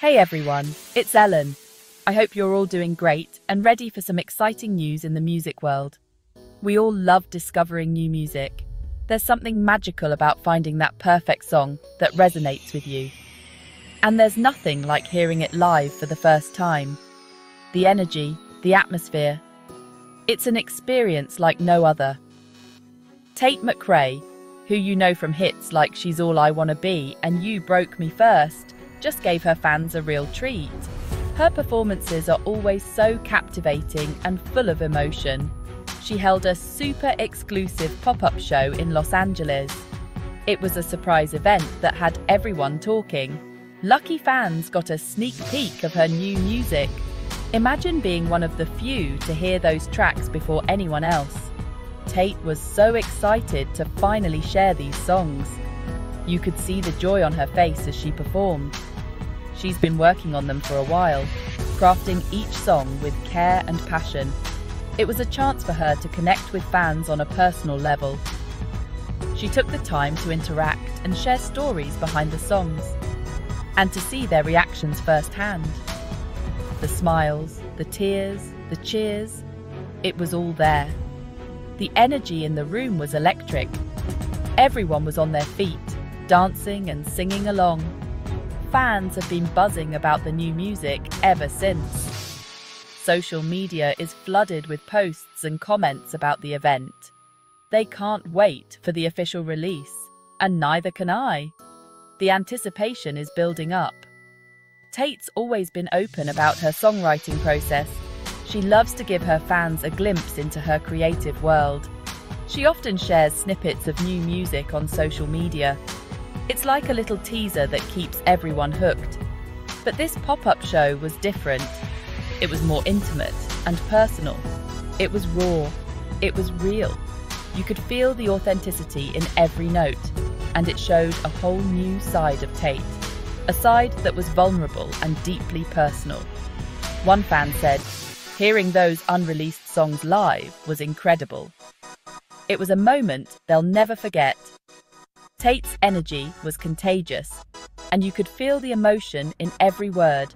Hey everyone, it's Ellen. I hope you're all doing great and ready for some exciting news in the music world. We all love discovering new music. There's something magical about finding that perfect song that resonates with you. And there's nothing like hearing it live for the first time. The energy, the atmosphere. It's an experience like no other. Tate McRae, who you know from hits like She's All I Wanna Be and You Broke Me First, just gave her fans a real treat. Her performances are always so captivating and full of emotion. She held a super exclusive pop up show in Los Angeles. It was a surprise event that had everyone talking. Lucky fans got a sneak peek of her new music. Imagine being one of the few to hear those tracks before anyone else. Tate was so excited to finally share these songs. You could see the joy on her face as she performed. She's been working on them for a while, crafting each song with care and passion. It was a chance for her to connect with fans on a personal level. She took the time to interact and share stories behind the songs, and to see their reactions firsthand. The smiles, the tears, the cheers, it was all there. The energy in the room was electric. Everyone was on their feet, dancing and singing along. Fans have been buzzing about the new music ever since. Social media is flooded with posts and comments about the event. They can't wait for the official release, and neither can I. The anticipation is building up. Tate's always been open about her songwriting process she loves to give her fans a glimpse into her creative world. She often shares snippets of new music on social media. It's like a little teaser that keeps everyone hooked. But this pop up show was different. It was more intimate and personal. It was raw. It was real. You could feel the authenticity in every note, and it showed a whole new side of Tate. A side that was vulnerable and deeply personal. One fan said, Hearing those unreleased songs live was incredible. It was a moment they'll never forget. Tate's energy was contagious, and you could feel the emotion in every word.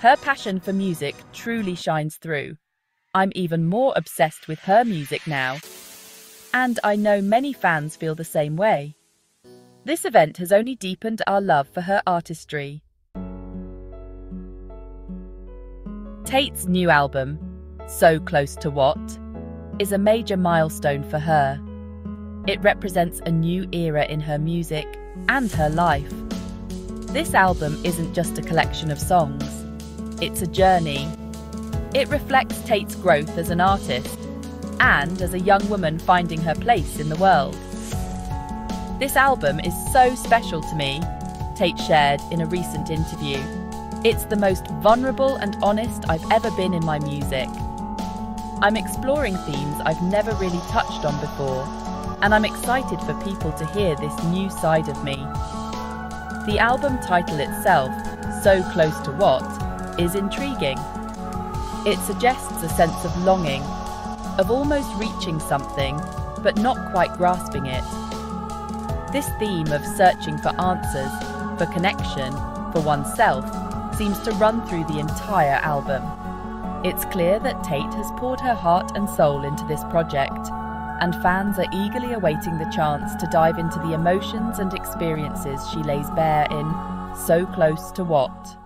Her passion for music truly shines through. I'm even more obsessed with her music now. And I know many fans feel the same way. This event has only deepened our love for her artistry. Tate's new album, So Close to What, is a major milestone for her. It represents a new era in her music and her life. This album isn't just a collection of songs, it's a journey. It reflects Tate's growth as an artist and as a young woman finding her place in the world. This album is so special to me, Tate shared in a recent interview. It's the most vulnerable and honest I've ever been in my music. I'm exploring themes I've never really touched on before, and I'm excited for people to hear this new side of me. The album title itself, So Close to What, is intriguing. It suggests a sense of longing, of almost reaching something, but not quite grasping it. This theme of searching for answers, for connection, for oneself, seems to run through the entire album. It's clear that Tate has poured her heart and soul into this project, and fans are eagerly awaiting the chance to dive into the emotions and experiences she lays bare in So Close to What.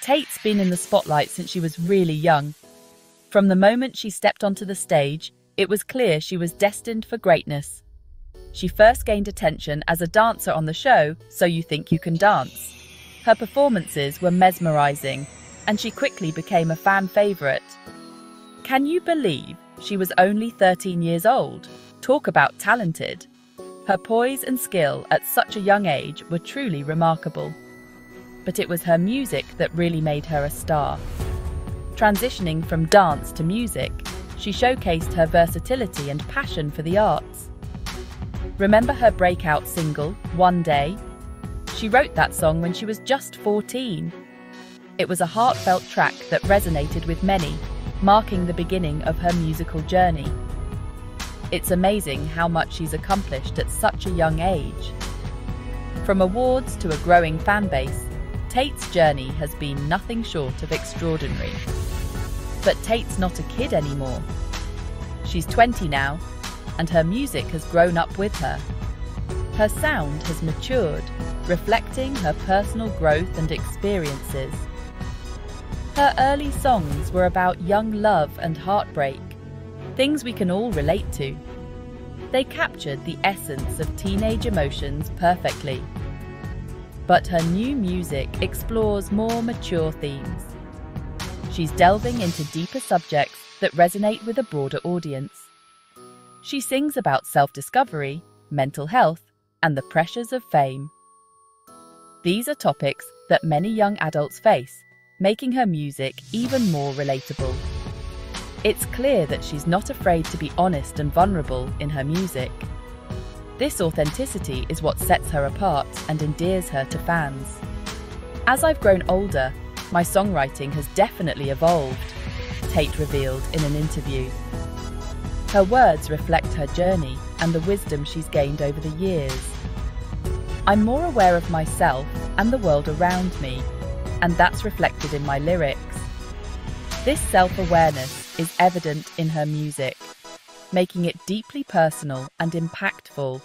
Tate's been in the spotlight since she was really young. From the moment she stepped onto the stage, it was clear she was destined for greatness. She first gained attention as a dancer on the show So You Think You Can Dance. Her performances were mesmerizing, and she quickly became a fan favorite. Can you believe she was only 13 years old? Talk about talented. Her poise and skill at such a young age were truly remarkable. But it was her music that really made her a star. Transitioning from dance to music, she showcased her versatility and passion for the arts. Remember her breakout single, One Day? She wrote that song when she was just 14. It was a heartfelt track that resonated with many, marking the beginning of her musical journey. It's amazing how much she's accomplished at such a young age. From awards to a growing fan base, Tate's journey has been nothing short of extraordinary. But Tate's not a kid anymore. She's 20 now, and her music has grown up with her. Her sound has matured, reflecting her personal growth and experiences. Her early songs were about young love and heartbreak, things we can all relate to. They captured the essence of teenage emotions perfectly. But her new music explores more mature themes. She's delving into deeper subjects that resonate with a broader audience. She sings about self discovery, mental health, and the pressures of fame. These are topics that many young adults face, making her music even more relatable. It's clear that she's not afraid to be honest and vulnerable in her music. This authenticity is what sets her apart and endears her to fans. As I've grown older, my songwriting has definitely evolved, Tate revealed in an interview. Her words reflect her journey and the wisdom she's gained over the years. I'm more aware of myself and the world around me, and that's reflected in my lyrics. This self awareness is evident in her music, making it deeply personal and impactful.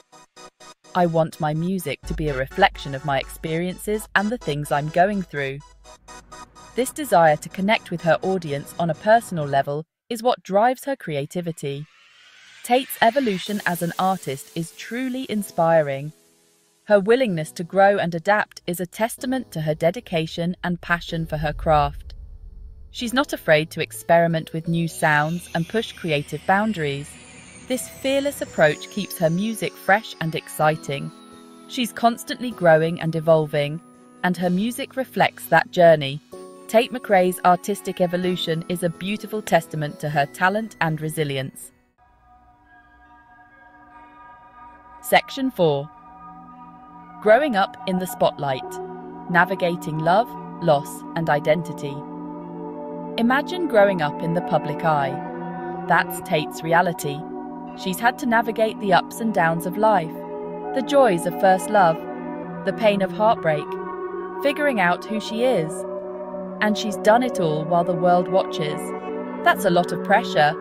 I want my music to be a reflection of my experiences and the things I'm going through. This desire to connect with her audience on a personal level is what drives her creativity. Tate's evolution as an artist is truly inspiring. Her willingness to grow and adapt is a testament to her dedication and passion for her craft. She's not afraid to experiment with new sounds and push creative boundaries. This fearless approach keeps her music fresh and exciting. She's constantly growing and evolving, and her music reflects that journey. Tate McRae's artistic evolution is a beautiful testament to her talent and resilience. Section 4 Growing Up in the Spotlight Navigating Love, Loss, and Identity. Imagine growing up in the public eye. That's Tate's reality. She's had to navigate the ups and downs of life, the joys of first love, the pain of heartbreak, figuring out who she is. And she's done it all while the world watches. That's a lot of pressure,